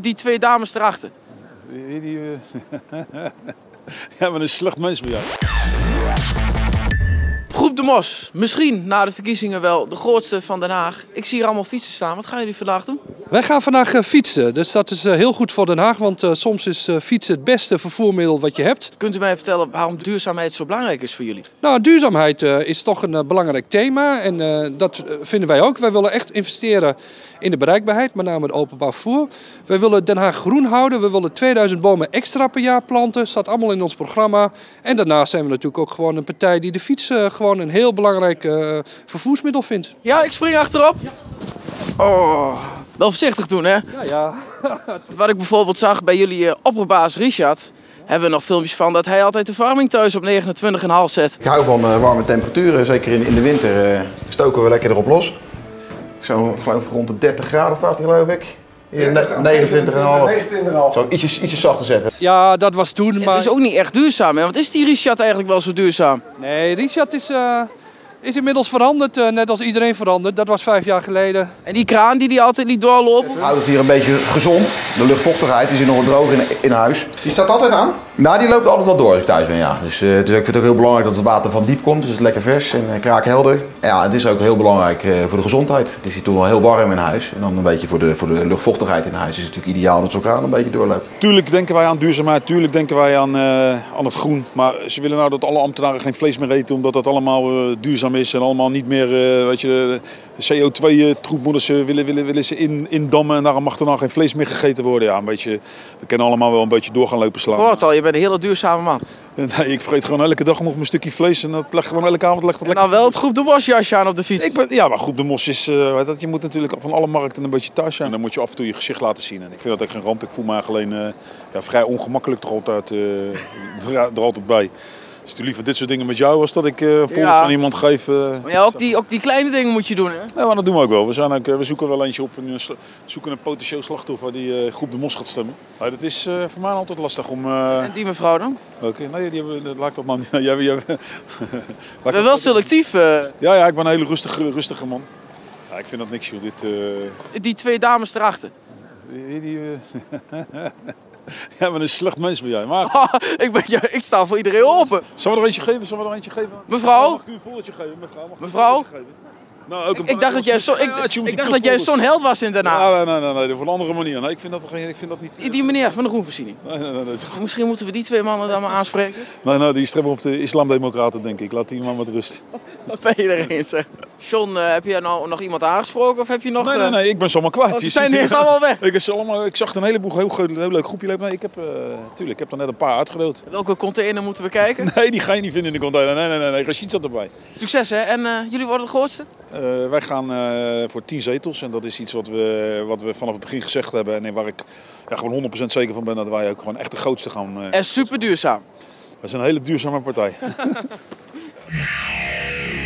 Die twee dames erachter. Eh, ja, maar een slecht mens ben jij. De Mos, misschien na de verkiezingen wel de grootste van Den Haag. Ik zie hier allemaal fietsen staan. Wat gaan jullie vandaag doen? Wij gaan vandaag eh, fietsen, dus dat is eh, heel goed voor Den Haag, want eh, soms is fietsen het beste vervoermiddel wat je hebt. Kunt u mij vertellen waarom duurzaamheid zo belangrijk is voor jullie? Nou, duurzaamheid is toch een belangrijk thema en dat vinden wij ook. Wij willen echt investeren in de bereikbaarheid, met name het openbaar vervoer. Wij willen Den Haag groen houden, we willen 2000 bomen extra per jaar planten, staat allemaal in ons programma. En daarnaast zijn we natuurlijk ook gewoon een partij die de fiets gewoon een heel belangrijk eh, vervoersmiddel vindt. Ja, ik spring achterop. Oh, wel voorzichtig doen hè. Ja, ja. Wat ik bijvoorbeeld zag bij jullie eh, opperbaas Richard, hebben we nog filmpjes van dat hij altijd de verwarming thuis op 29,5 zet. Ik hou van eh, warme temperaturen, zeker in, in de winter eh, stoken we lekker erop los. Zo, ik geloof rond de 30 graden staat hij geloof ik. Hier, ne- 29,5. Zo ietsjes, ietsjes zachter zetten. ja, dat was toen, maar... Het is ook niet echt duurzaam hè, want is die Richard eigenlijk wel zo duurzaam? Nee, Richard is, eh, is inmiddels veranderd, eh, net als iedereen veranderd. Dat was vijf jaar geleden. En die kraan die hij altijd liet doorlopen? We houden het hier een beetje gezond. De luchtvochtigheid die zit nog wat droog in, in huis. Die staat altijd aan? Nou, die loopt altijd wel door als ik thuis ben, ja. Dus eh, het is ook, ik vind het ook heel belangrijk dat het water van diep komt. Dus het is lekker vers en eh, kraakhelder. Ja, het is ook heel belangrijk eh, voor de gezondheid. Het is hier toen wel heel warm in huis. En dan een beetje voor de, voor de luchtvochtigheid in huis is het natuurlijk ideaal dat zo'n kraan een beetje doorloopt. Tuurlijk denken wij aan duurzaamheid, tuurlijk denken wij aan, eh, aan het groen. Maar ze willen nou dat alle ambtenaren geen vlees meer eten, omdat dat allemaal eh, duurzaam is en allemaal niet meer, eh, weet je, CO2-troep ze willen, willen, willen ze in, indammen en daarom mag er nou geen vlees meer gegeten worden. Ja, een beetje, we kunnen allemaal wel een beetje door gaan lopen slaan. Hoort al, je bent een hele duurzame man. Nee, ik vreet gewoon elke dag nog mijn stukje vlees en dat leg gewoon elke avond legt dat lekker. dan wel het groep de Mos jasje aan op de fiets. Ik ben, ja, maar Groep de Mos is, eh, dat, je moet natuurlijk van alle markten een beetje thuis zijn. Dan moet je af en toe je gezicht laten zien. En ik vind dat ook geen ramp. Ik voel me eigenlijk alleen eh, ja, vrij ongemakkelijk er altijd, eh, er, er altijd bij. Dus doe liever dit soort dingen met jou als dat ik eh volgens Ja. aan iemand geef. eh. Maar ja, ook die, ook die kleine dingen moet je doen hè. Ja, maar dat doen we ook wel. We, zijn ook, eh, we zoeken wel eentje op. En, sla- zoeken een potentieel slachtoffer die eh, Groep de Mos gaat stemmen. Maar dat is voor mij altijd lastig om... En die mevrouw dan? Oké, nee, die hebben, dat laat ik dat man. Jij, jij, Ik ben wel selectief. Ja, ja, ik ben een hele rustige, rustige man. Ja, ik vind dat niks, joh. Dit, die twee dames erachter. Die, die, ja, maar een slecht mens ben jij. Maar ik, ben, ja, ik sta voor iedereen open. zullen we er eentje geven? Zullen we er eentje geven? Mevrouw? Mag ik u een volletje geven, mevrouw? Mag ik een Mevrouw? geven? Nou, ook een Ik dacht dat jij Ja, ik dacht dat zo'n held was in daarna. Nee, nee, nee, nee, nee, op een andere manier. Nee, ik vind dat, ik vind dat niet... Die meneer van de groenvoorziening. Nee, nee, nee, nee. Misschien moeten we die twee mannen dan maar aanspreken. nee, nee, die stemmen op de islamdemocraten, denk ik. Laat die man met rust. Wat ben je erin zeg. John, eh, heb je nou nog iemand aangesproken of heb je nog... Nee, nee, eh, nee, ik ben ze allemaal kwijt. Oh, ze zijn eerst allemaal weg. Ik, is allemaal, ik zag een heleboel, heel, heel leuk groepje lopen. Nee, ik heb, eh tuurlijk, ik heb er net een paar uitgedeeld. Welke container moeten we kijken? Nee, die ga je niet vinden in de container. Nee, nee, nee, nee. Rashid zat erbij. Succes hè. En jullie worden de grootste? Wij gaan voor 10 zetels en dat is iets wat we, wat we vanaf het begin gezegd hebben en waar ik ja, gewoon 100% zeker van ben dat wij ook gewoon echt de grootste gaan. En super duurzaam. We zijn een hele duurzame partij.